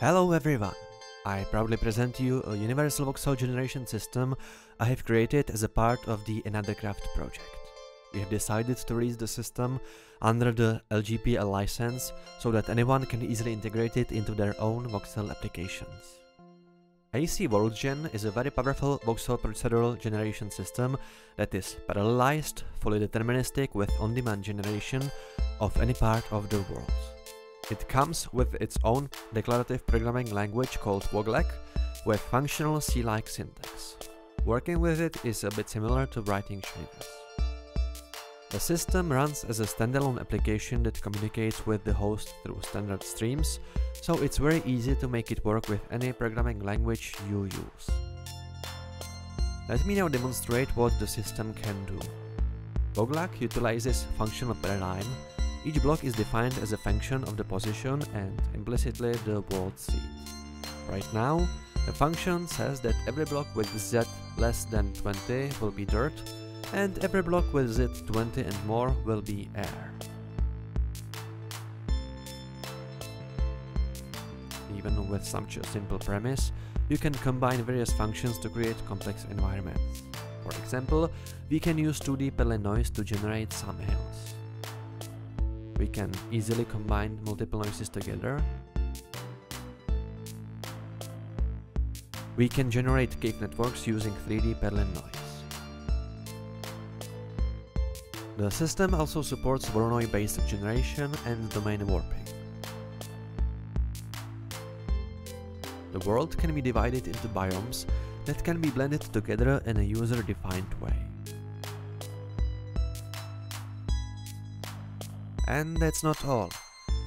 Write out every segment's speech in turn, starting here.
Hello everyone! I proudly present you a universal voxel generation system I have created as a part of the AnotherCraft project. We have decided to release the system under the LGPL license so that anyone can easily integrate it into their own voxel applications. AC Worldgen is a very powerful voxel procedural generation system that is parallelized, fully deterministic with on-demand generation of any part of the world. It comes with its own declarative programming language called WOGLAC with functional C-like syntax. Working with it is a bit similar to writing shaders. The system runs as a standalone application that communicates with the host through standard streams, so it's very easy to make it work with any programming language you use. Let me now demonstrate what the system can do. WOGLAC utilizes functional paradigm each block is defined as a function of the position and implicitly the world seed. Right now, the function says that every block with z less than 20 will be dirt, and every block with z 20 and more will be air. Even with such a simple premise, you can combine various functions to create complex environments. For example, we can use 2D Perlin noise to generate some hills. We can easily combine multiple noises together. We can generate cave networks using 3D Perlin noise. The system also supports Voronoi-based generation and domain warping. The world can be divided into biomes that can be blended together in a user-defined way. And that's not all.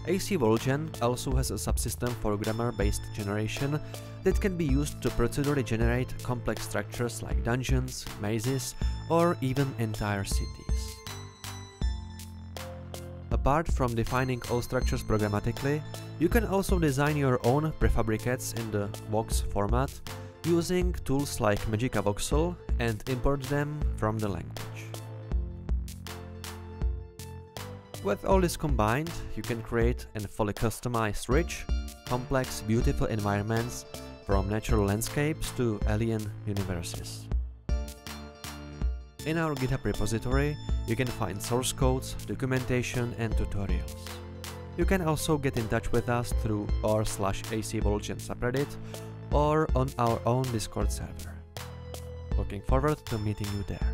AC Worldgen also has a subsystem for grammar-based generation that can be used to procedurally generate complex structures like dungeons, mazes, or even entire cities. Apart from defining all structures programmatically, you can also design your own prefabricates in the Vox format using tools like Magica Voxel and import them from the language. With all this combined, you can create and fully customize rich, complex, beautiful environments from natural landscapes to alien universes. In our GitHub repository, you can find source codes, documentation and tutorials. You can also get in touch with us through r slash acworldgen subreddit or on our own Discord server. Looking forward to meeting you there.